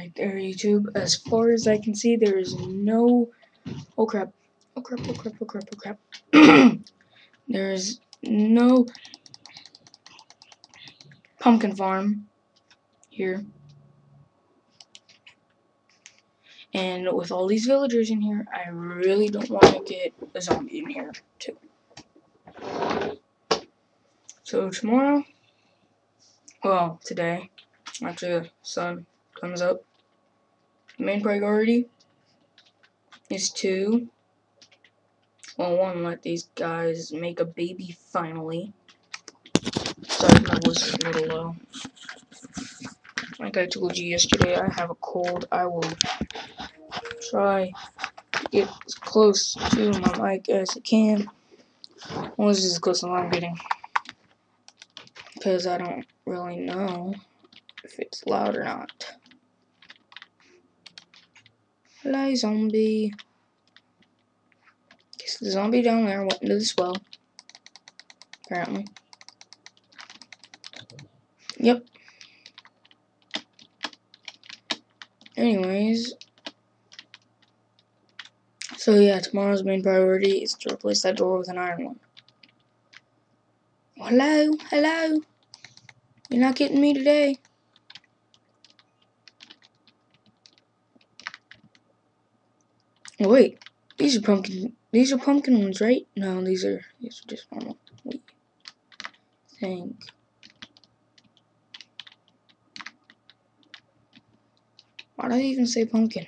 Alright, there, YouTube. As far as I can see, there is no. Oh crap. Oh crap, oh crap, oh crap, oh crap. There's no pumpkin farm here. And with all these villagers in here, I really don't want to get a zombie in here, too. So tomorrow, well, today, after the sun comes up, main priority is to, well, one, let these guys make a baby finally. Sorry, my voice is a little low. Like I told you yesterday, I have a cold. I will try to get as close to my mic as I can. Well, this is as close as I'm getting. Because I don't really know if it's loud or not. Hello, zombie. Guess the zombie down there went into this well. Apparently. Yep. Anyways. So yeah, tomorrow's main priority is to replace that door with an iron one. Hello? Hello? You're not getting me today. Wait, these are pumpkin. These are pumpkin ones, right? No, these are these are just normal. Wait, think. Why do they even say pumpkin?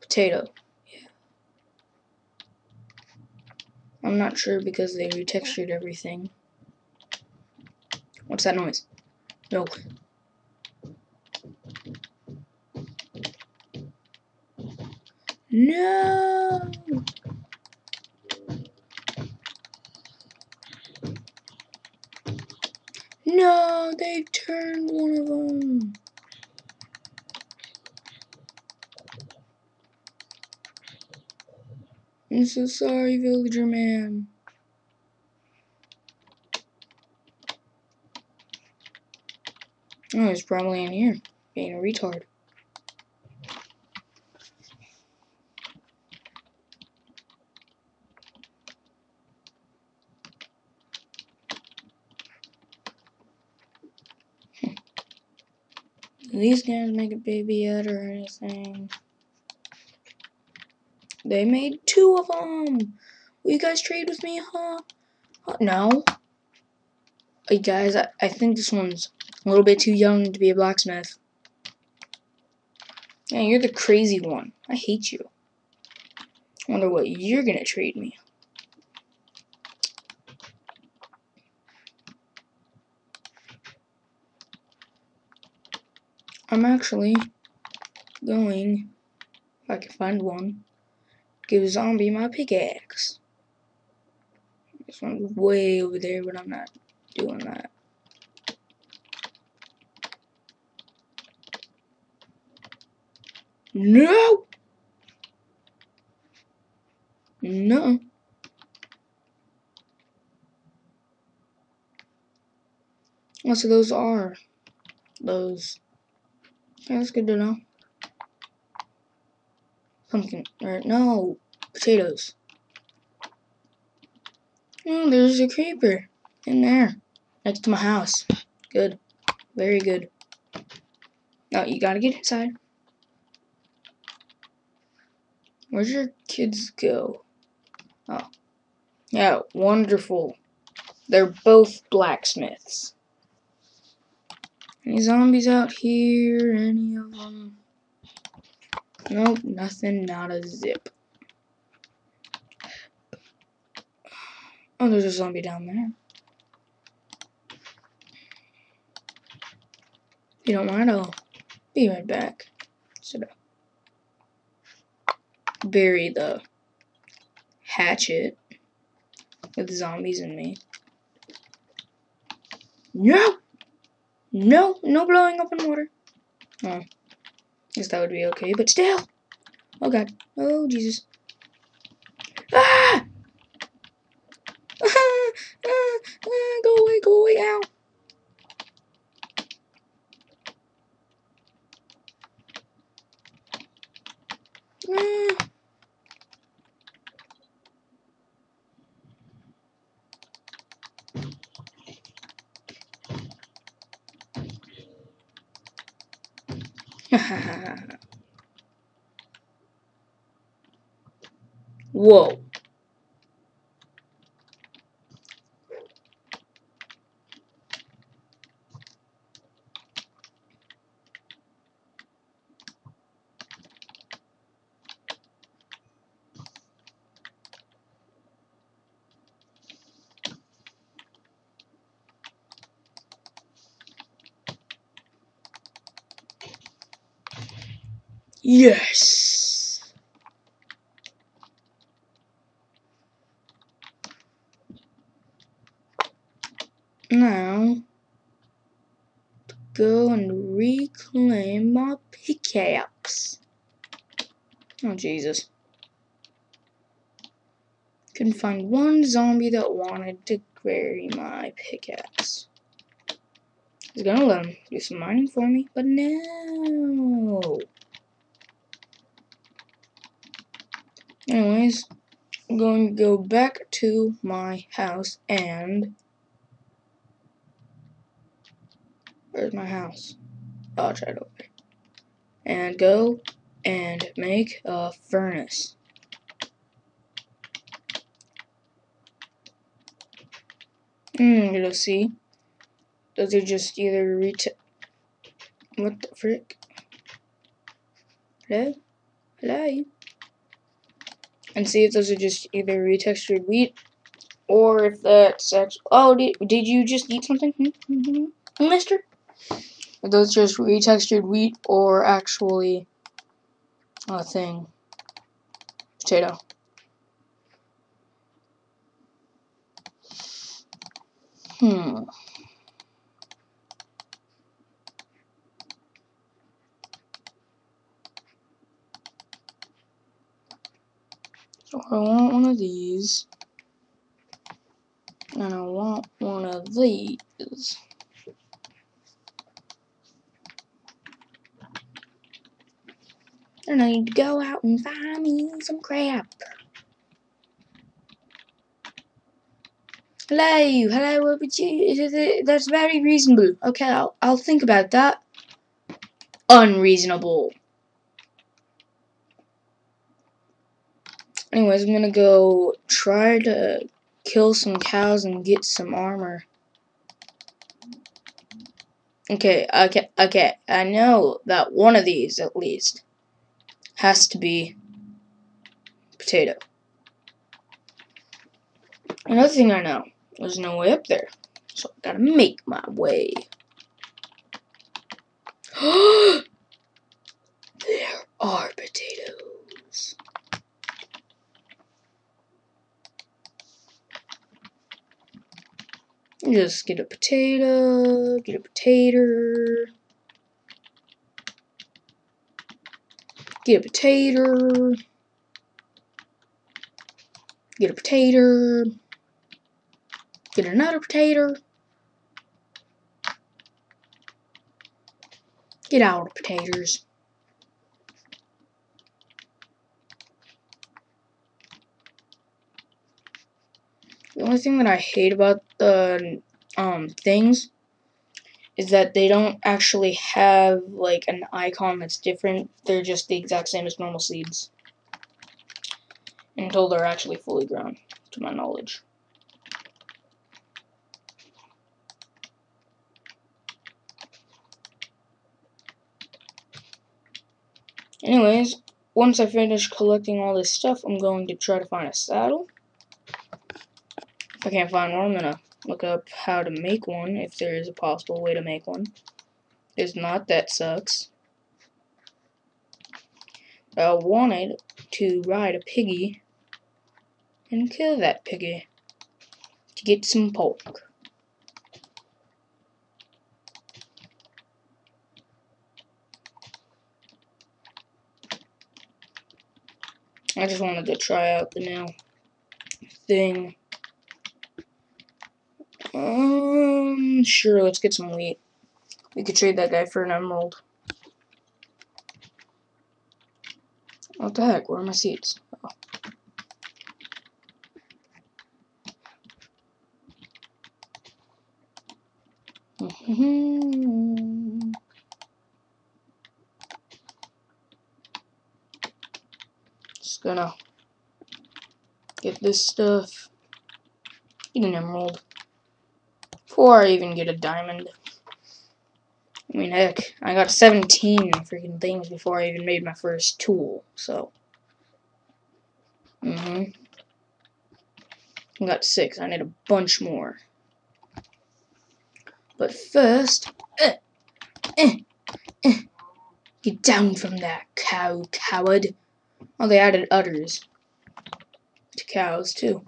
Potato. Yeah. I'm not sure because they retextured everything. What's that noise? Milk. No! No, they turned one of them. I'm so sorry, villager man. Oh, he's probably in here, being a retard. These guys make a baby yet or anything? They made two of them. Will you guys trade with me, huh? huh? No. Hey guys, I, I think this one's a little bit too young to be a blacksmith. Yeah, you're the crazy one. I hate you. Wonder what you're gonna trade me. I'm actually going, if I can find one, give Zombie my pickaxe. This one's way over there, but I'm not doing that. No! No. Oh, so those are those that's good to know. Pumpkin, or no, potatoes. Oh, there's a creeper in there, next to my house. Good, very good. Now you gotta get inside. Where'd your kids go? Oh, yeah, wonderful. They're both blacksmiths. Any zombies out here? Any of them? Nope, nothing, not a zip. Oh, there's a zombie down there. You don't mind, I'll be right back. So, bury the hatchet with zombies in me. No! No, no blowing up in water. Oh, guess that would be okay, but still. Oh god. Oh Jesus. Whoa. Yes. Now, go and reclaim my pickaxe. Oh, Jesus. Couldn't find one zombie that wanted to query my pickaxe. Was gonna let him do some mining for me, but no. Anyways, I'm going to go back to my house and... Where's my house? Oh, it's right over there. And go and make a furnace. Hmm, you'll see. Those are just either retail. What the frick? Hello? Hello? And see if those are just either retextured wheat or if that's actually. Oh, did, did you just eat something, hmm, hmm, mister? Are those just retextured wheat or actually a thing? Potato. Hmm. I want one of these. And I want one of these. And I need to go out and find me some crap. Hello, hello, what would you, that's very reasonable. Okay, I'll, I'll think about that. Unreasonable. Anyways, I'm gonna go try to kill some cows and get some armor. Okay, okay, okay. I know that one of these, at least, has to be potato. Another thing I know, there's no way up there. So I gotta make my way. there are potatoes. Just get a potato, get a potato. Get a potato. Get a potato. Get another potato. Get out of potatoes. The only thing that I hate about the um, things is that they don't actually have like an icon that's different. They're just the exact same as normal seeds. Until they're actually fully grown, to my knowledge. Anyways, once I finish collecting all this stuff, I'm going to try to find a saddle. I can't find one, I'm gonna look up how to make one, if there is a possible way to make one. If not, that sucks. I wanted to ride a piggy and kill that piggy to get some pork. I just wanted to try out the new thing. Um, sure, let's get some wheat. We could trade that guy for an emerald. What the heck? Where are my seeds? Oh. Just gonna get this stuff. Get an emerald. Before I even get a diamond. I mean, heck, I got 17 freaking things before I even made my first tool, so. Mm-hmm. I got six. I need a bunch more. But first, uh, uh, uh, get down from that cow, coward. Oh, they added udders to cows, too.